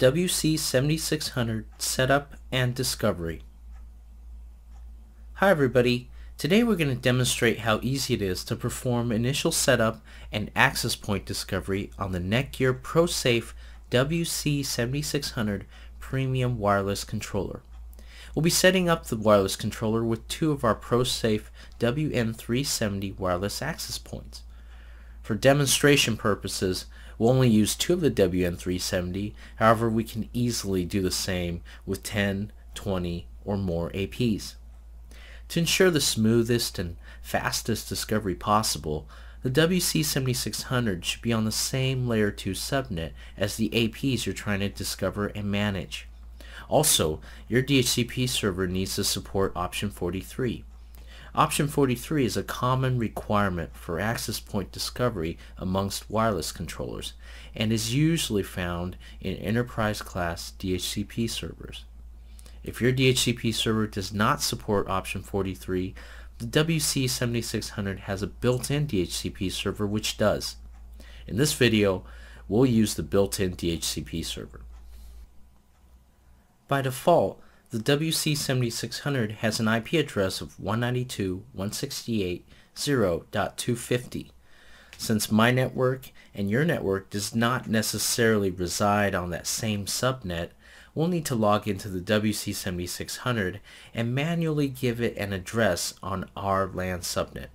WC7600 Setup and Discovery. Hi everybody, today we're going to demonstrate how easy it is to perform initial setup and access point discovery on the Netgear ProSafe WC7600 Premium Wireless Controller. We'll be setting up the wireless controller with two of our ProSafe WN370 wireless access points. For demonstration purposes, we'll only use two of the WN370, however we can easily do the same with 10, 20, or more APs. To ensure the smoothest and fastest discovery possible, the WC7600 should be on the same layer 2 subnet as the APs you're trying to discover and manage. Also, your DHCP server needs to support option 43. Option 43 is a common requirement for access point discovery amongst wireless controllers and is usually found in enterprise class DHCP servers. If your DHCP server does not support option 43, the WC7600 has a built-in DHCP server which does. In this video, we'll use the built-in DHCP server. By default, the WC7600 has an IP address of 192.168.0.250. Since my network and your network does not necessarily reside on that same subnet, we'll need to log into the WC7600 and manually give it an address on our LAN subnet.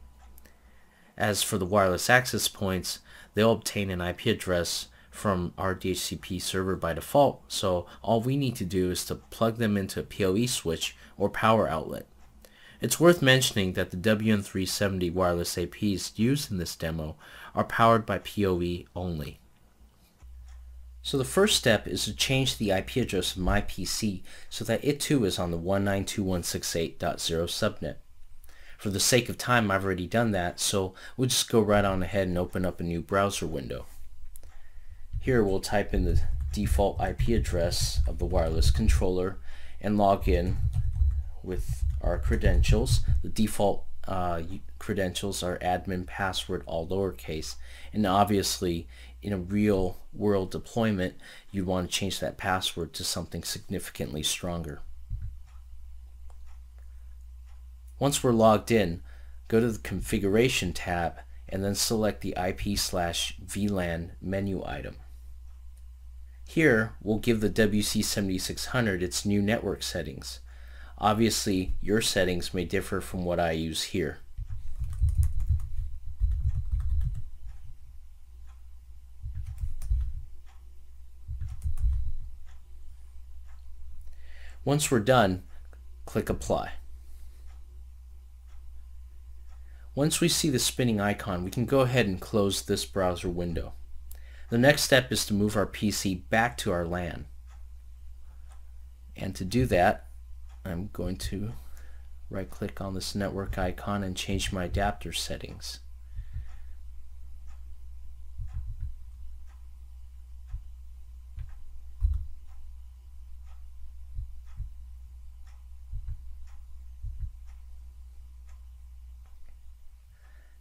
As for the wireless access points, they'll obtain an IP address from our DHCP server by default, so all we need to do is to plug them into a PoE switch or power outlet. It's worth mentioning that the WN370 wireless APs used in this demo are powered by PoE only. So the first step is to change the IP address of my PC so that it too is on the 192.168.0 subnet. For the sake of time I've already done that so we'll just go right on ahead and open up a new browser window. Here we'll type in the default IP address of the wireless controller and log in with our credentials. The default uh, credentials are admin password all lowercase and obviously in a real world deployment you'd want to change that password to something significantly stronger. Once we're logged in, go to the configuration tab and then select the IP slash VLAN menu item. Here, we'll give the WC7600 its new network settings. Obviously, your settings may differ from what I use here. Once we're done, click Apply. Once we see the spinning icon, we can go ahead and close this browser window. The next step is to move our PC back to our LAN. And to do that, I'm going to right click on this network icon and change my adapter settings.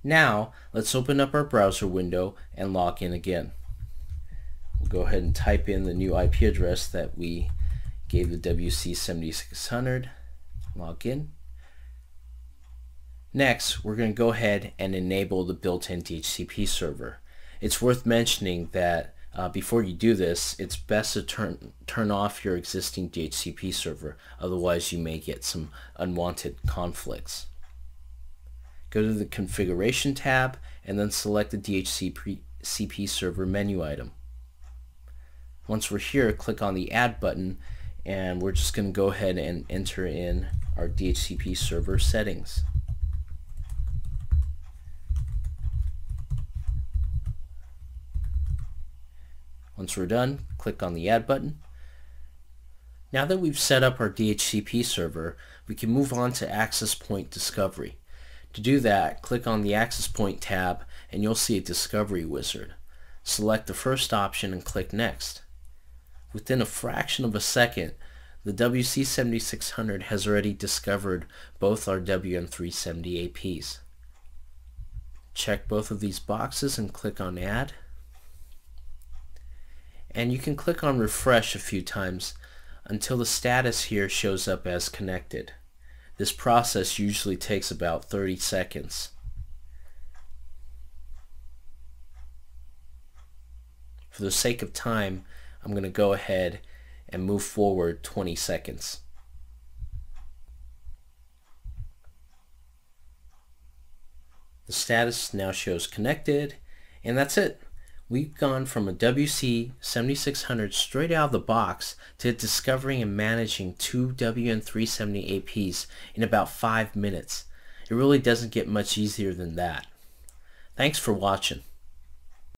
Now, let's open up our browser window and log in again. Go ahead and type in the new IP address that we gave the WC7600, log in. Next, we're going to go ahead and enable the built-in DHCP server. It's worth mentioning that uh, before you do this, it's best to turn, turn off your existing DHCP server, otherwise you may get some unwanted conflicts. Go to the Configuration tab and then select the DHCP server menu item. Once we're here, click on the Add button and we're just going to go ahead and enter in our DHCP server settings. Once we're done, click on the Add button. Now that we've set up our DHCP server, we can move on to access point discovery. To do that, click on the access point tab and you'll see a discovery wizard. Select the first option and click Next. Within a fraction of a second, the WC7600 has already discovered both our WN370 APs. Check both of these boxes and click on Add. and you can click on refresh a few times until the status here shows up as connected. This process usually takes about 30 seconds. For the sake of time, I'm going to go ahead and move forward 20 seconds. The status now shows connected and that's it. We've gone from a WC7600 straight out of the box to discovering and managing two WN370 APs in about 5 minutes. It really doesn't get much easier than that. Thanks for watching.